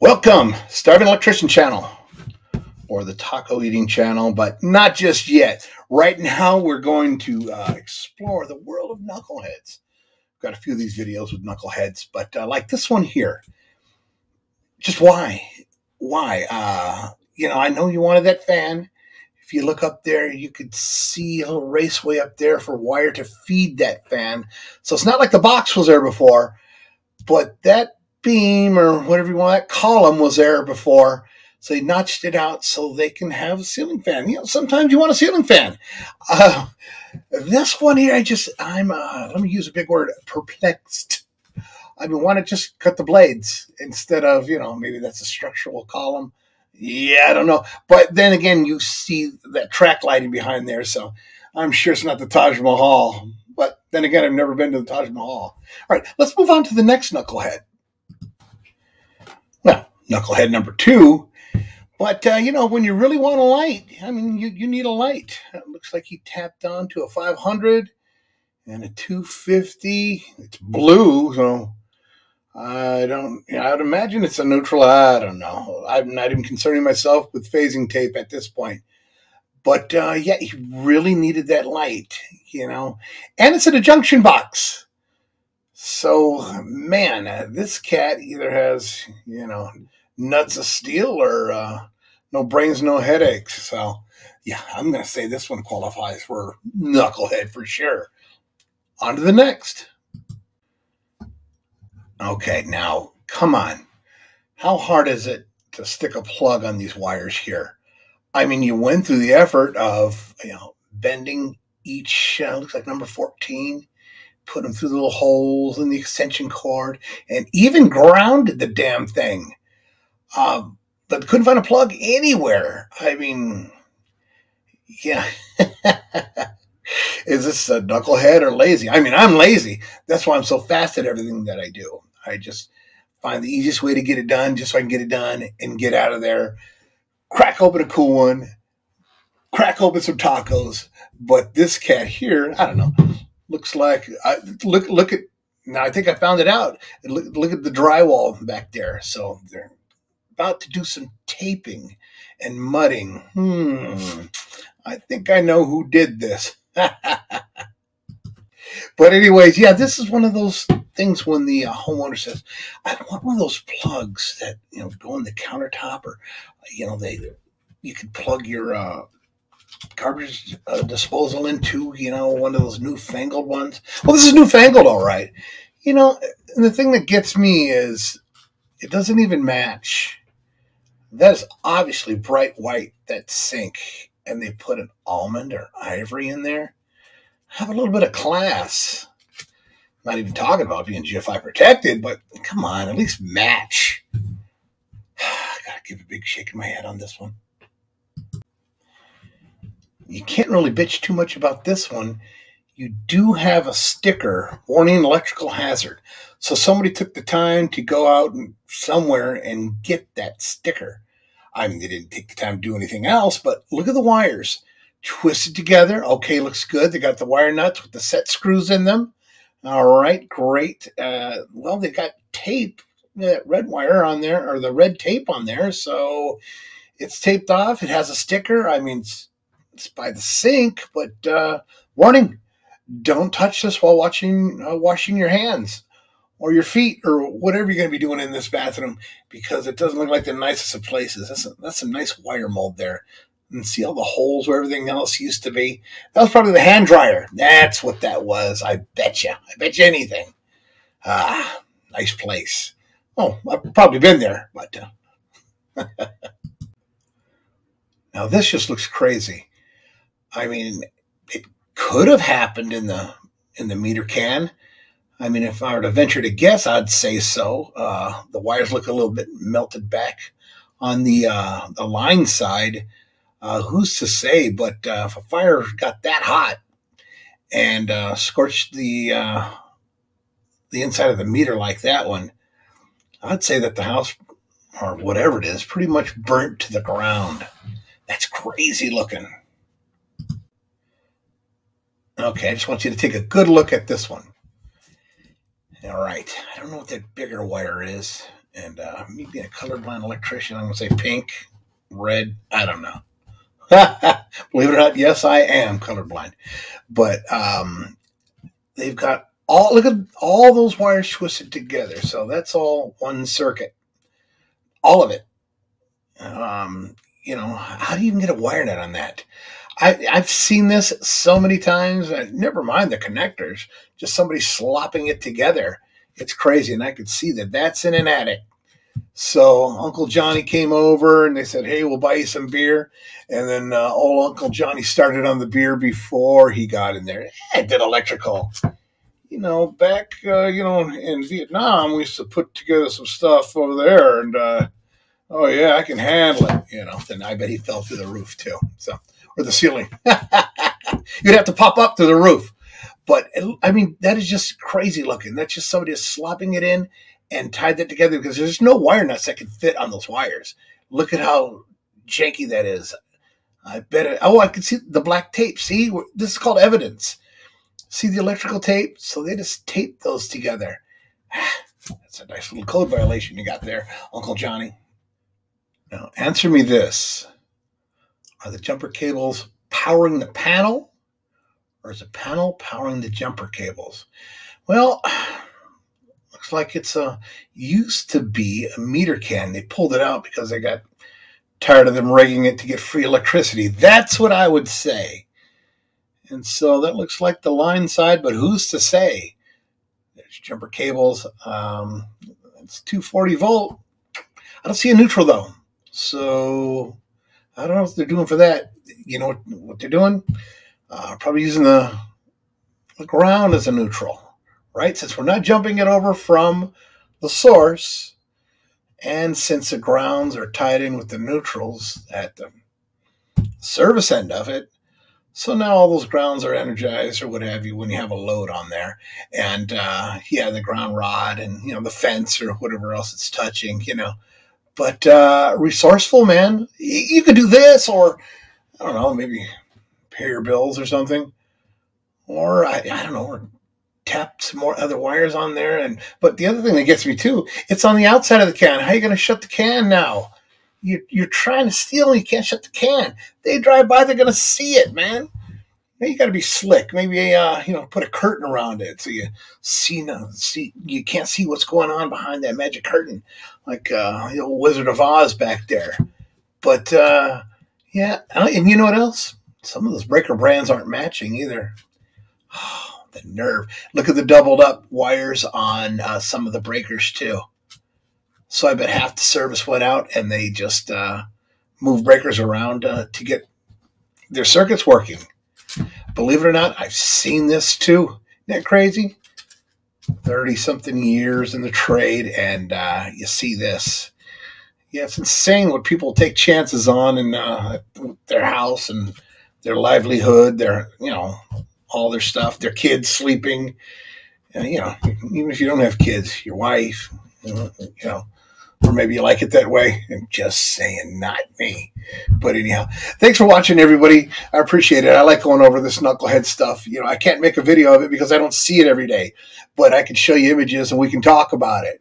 Welcome, Starving Electrician Channel or the Taco Eating Channel, but not just yet. Right now, we're going to uh, explore the world of knuckleheads. I've got a few of these videos with knuckleheads, but uh, like this one here, just why? Why? Uh, you know, I know you wanted that fan. If you look up there, you could see a little raceway up there for wire to feed that fan. So it's not like the box was there before, but that beam or whatever you want, that column was there before. So they notched it out so they can have a ceiling fan. You know, sometimes you want a ceiling fan. Uh, this one here, I just, I'm, uh, let me use a big word, perplexed. I mean, want to just cut the blades instead of, you know, maybe that's a structural column. Yeah, I don't know. But then again, you see that track lighting behind there. So I'm sure it's not the Taj Mahal. But then again, I've never been to the Taj Mahal. All right, let's move on to the next knucklehead. Knucklehead number two. But, uh, you know, when you really want a light, I mean, you, you need a light. It looks like he tapped on to a 500 and a 250. It's blue, so I don't, I'd imagine it's a neutral. I don't know. I'm not even concerning myself with phasing tape at this point. But uh, yeah, he really needed that light, you know. And it's in a junction box. So, man, uh, this cat either has, you know, nuts of steel or uh, no brains, no headaches. So, yeah, I'm going to say this one qualifies for knucklehead for sure. On to the next. Okay, now, come on. How hard is it to stick a plug on these wires here? I mean, you went through the effort of, you know, bending each, uh, looks like number 14 put them through the little holes in the extension cord, and even grounded the damn thing. Um, but couldn't find a plug anywhere. I mean, yeah. Is this a knucklehead or lazy? I mean, I'm lazy. That's why I'm so fast at everything that I do. I just find the easiest way to get it done just so I can get it done and get out of there. Crack open a cool one, crack open some tacos. But this cat here, I don't know looks like I, look look at now. I think I found it out. Look, look at the drywall back there. So they're about to do some taping and mudding. Hmm. I think I know who did this. but anyways, yeah, this is one of those things when the uh, homeowner says, "I want one of those plugs that you know go in the countertop, or you know they you could plug your uh, garbage uh, disposal into, you know, one of those newfangled ones. Well, this is newfangled, all right. You know, the thing that gets me is it doesn't even match. That is obviously bright white, that sink, and they put an almond or ivory in there. Have a little bit of class. Not even talking about being GFI protected, but come on, at least match. I gotta give a big shake in my head on this one you can't really bitch too much about this one. You do have a sticker warning electrical hazard. So somebody took the time to go out and somewhere and get that sticker. I mean, they didn't take the time to do anything else, but look at the wires. Twisted together. Okay, looks good. They got the wire nuts with the set screws in them. All right, great. Uh, well, they got tape, that red wire on there, or the red tape on there. So it's taped off. It has a sticker. I mean, it's by the sink, but uh, warning: don't touch this while watching uh, washing your hands or your feet or whatever you're going to be doing in this bathroom because it doesn't look like the nicest of places. That's a, that's some nice wire mold there. And see all the holes where everything else used to be. That was probably the hand dryer. That's what that was. I bet you. I bet you anything. Ah, nice place. Oh, I've probably been there, but uh, now this just looks crazy. I mean, it could have happened in the in the meter can. I mean, if I were to venture to guess, I'd say so. Uh, the wires look a little bit melted back on the uh, the line side. Uh, who's to say? But uh, if a fire got that hot and uh, scorched the uh, the inside of the meter like that one, I'd say that the house or whatever it is pretty much burnt to the ground. That's crazy looking. Okay, I just want you to take a good look at this one. All right, I don't know what that bigger wire is. And uh, me being a colorblind electrician, I'm going to say pink, red, I don't know. Believe it or not, yes, I am colorblind. But um, they've got all, look at all those wires twisted together. So that's all one circuit. All of it. Um, you know, how do you even get a wire nut on that? I, I've seen this so many times. Never mind the connectors, just somebody slopping it together. It's crazy. And I could see that that's in an attic. So Uncle Johnny came over and they said, Hey, we'll buy you some beer. And then uh, old Uncle Johnny started on the beer before he got in there. I did electrical. You know, back, uh, you know, in Vietnam, we used to put together some stuff over there. And, uh, oh, yeah, I can handle it. You know, then I bet he fell through the roof too. So, or the ceiling. You'd have to pop up to the roof. But I mean, that is just crazy looking. That's just somebody is slopping it in and tied that together because there's no wire nuts that can fit on those wires. Look at how janky that is. I bet it. Oh, I can see the black tape. See, this is called evidence. See the electrical tape? So they just tape those together. That's a nice little code violation you got there, Uncle Johnny. Now, answer me this Are the jumper cables powering the panel, or is the panel powering the jumper cables? Well, looks like it's a used to be a meter can. They pulled it out because they got tired of them rigging it to get free electricity. That's what I would say. And so that looks like the line side, but who's to say? There's jumper cables. Um, it's 240 volt. I don't see a neutral though. So I don't know what they're doing for that. You know what, what they're doing? Uh, probably using the, the ground as a neutral, right? Since we're not jumping it over from the source, and since the grounds are tied in with the neutrals at the service end of it, so now all those grounds are energized or what have you when you have a load on there. And uh, yeah, the ground rod and, you know, the fence or whatever else it's touching, you know. But uh, resourceful, man. You, could do this or, I don't know, maybe pay your bills or something. Or, I, I don't know, or tap some more other wires on there. And but the other thing that gets me too, it's on the outside of the can. How are you going to shut the can now? You, you're trying to steal and you can't shut the can. They drive by, they're going to see it, man. You got to be slick. Maybe uh, you know, put a curtain around it so you see no see you can't see what's going on behind that magic curtain, like uh, the Wizard of Oz back there. But uh, yeah, and you know what else? Some of those breaker brands aren't matching either. Oh, the nerve. Look at the doubled up wires on uh, some of the breakers too. So I bet half the service went out and they just uh, moved breakers around uh, to get their circuits working. Believe it or not, I've seen this too. Isn't that crazy? 30 something years in the trade and uh, you see this. Yeah, it's insane what people take chances on in uh, their house and their livelihood, their, you know, all their stuff, their kids sleeping. And, you know, even if you don't have kids, your wife, you know, or maybe you like it that way. I'm just saying, not me. But anyhow, thanks for watching, everybody. I appreciate it. I like going over this knucklehead stuff. You know, I can't make a video of it because I don't see it every day, but I can show you images and we can talk about it.